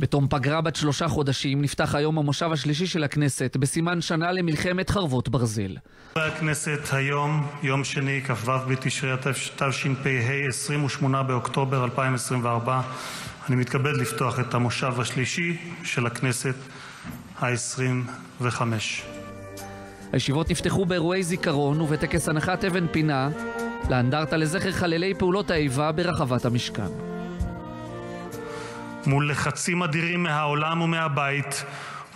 בתום פגרה בת שלושה חודשים נפתח היום המושב השלישי של הכנסת בסימן שנה למלחמת חרבות ברזל. חברי הכנסת, היום, יום שני, כ"ו בתשרי התשפ"ה, 28 באוקטובר 2024, אני מתכבד לפתוח את המושב השלישי של הכנסת ה-25. הישיבות נפתחו באירועי זיכרון ובטקס הנחת אבן פינה לאנדרטה לזכר חללי פעולות האיבה ברחבת המשכן. מול לחצים אדירים מהעולם ומהבית,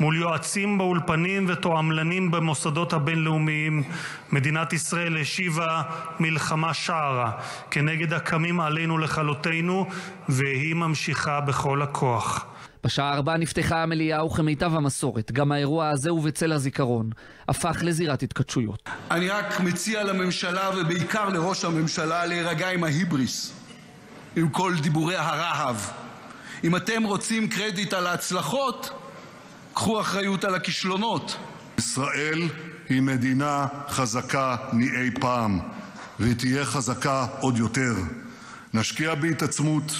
מול יועצים באולפנים ותועמלנים במוסדות הבינלאומיים, מדינת ישראל השיבה מלחמה שערה כנגד הקמים עלינו לכלותנו, והיא ממשיכה בכל הכוח. בשעה ארבע נפתחה המליאה וכמיטב המסורת, גם האירוע הזה ובצל הזיכרון, הפך לזירת התכתשויות. אני רק מציע לממשלה ובעיקר לראש הממשלה להירגע עם ההיבריס, עם כל דיבורי הרהב. אם אתם רוצים קרדיט על ההצלחות, קחו אחריות על הכישלונות. ישראל היא מדינה חזקה מאי פעם, והיא תהיה חזקה עוד יותר. נשקיע בהתעצמות,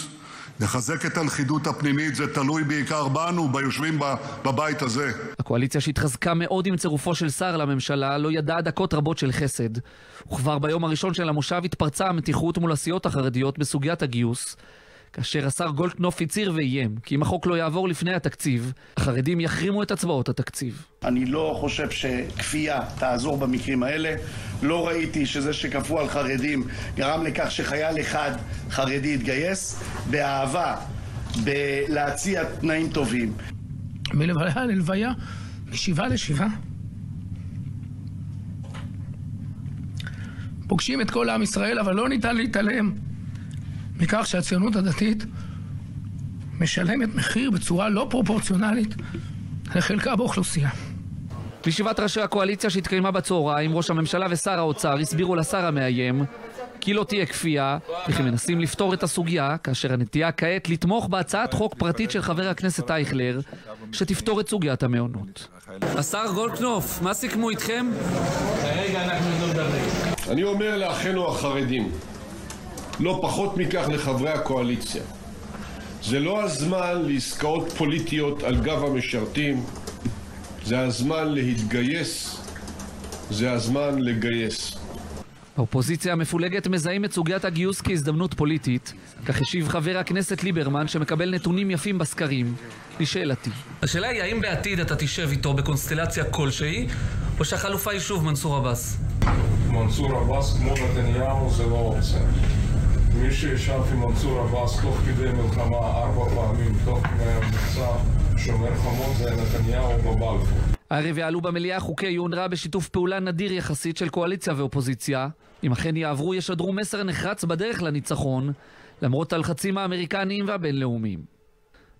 נחזק את הלכידות הפנימית, זה תלוי בעיקר בנו, ביושבים בבית הזה. הקואליציה שהתחזקה מאוד עם צירופו של שר לממשלה לא ידעה דקות רבות של חסד. וכבר ביום הראשון של המושב התפרצה המתיחות מול הסיעות החרדיות בסוגיית הגיוס, כאשר השר גולדקנופ הצהיר ואיים כי אם החוק לא יעבור לפני התקציב, החרדים יחרימו את הצבעות התקציב. אני לא חושב שכפייה תעזור במקרים האלה. לא ראיתי שזה שכפו על חרדים גרם לכך שחייל אחד חרדי יתגייס. באהבה, בלהציע תנאים טובים. מלוויה ללוויה, משבעה לשבעה. פוגשים את כל עם ישראל, אבל לא ניתן להתעלם מכך שהציונות הדתית משלמת מחיר בצורה לא פרופורציונלית לחלקה באוכלוסייה. בישיבת ראשי הקואליציה שהתקיימה בצהריים, ראש הממשלה ושר האוצר הסבירו לשר המאיים כי לא תהיה כפייה, וכי מנסים לפתור את הסוגיה, כאשר הנטייה כעת לתמוך בהצעת חוק פרטית של חבר הכנסת אייכלר, שתפתור את סוגיית המעונות. השר גולדקנופ, מה סיכמו איתכם? כרגע אנחנו לא מדברים. אני אומר לאחינו החרדים, לא פחות מכך לחברי הקואליציה. זה לא הזמן לעסקאות פוליטיות על גב המשרתים, זה הזמן להתגייס, זה הזמן לגייס. האופוזיציה המפולגת מזהים את סוגיית הגיוס כהזדמנות פוליטית, כך השיב חבר הכנסת ליברמן שמקבל נתונים יפים בסקרים. לשאלתי. השאלה היא האם בעתיד אתה תשב איתו בקונסטלציה כלשהי, או שהחלופה היא שוב מנסור עבאס? מנסור עבאס כמו נתניהו זה לא אופציה. מי שישב עם מנסור עבאס תוך כדי מלחמה ארבע פעמים, תוך מבצע שומר חומות זה נתניהו בבלפור. הערב יעלו במליאה חוקי אונר"א בשיתוף פעולה נדיר יחסית של קואליציה ואופוזיציה. אם אכן יעברו, ישדרו מסר נחרץ בדרך לניצחון, למרות הלחצים האמריקניים והבינלאומיים.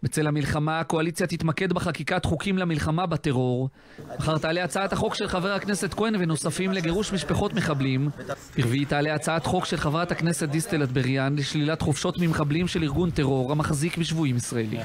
בצל המלחמה, הקואליציה תתמקד בחקיקת חוקים למלחמה בטרור. מחר תעלה הצעת החוק של חבר הכנסת כהן ונוספים לגירוש משפחות מחבלים. ברביעי תעלה הצעת חוק של חברת הכנסת דיסטל אטבריאן לשלילת חופשות ממחבלים של ארגון טרור המחזיק בשבויים ישראלים.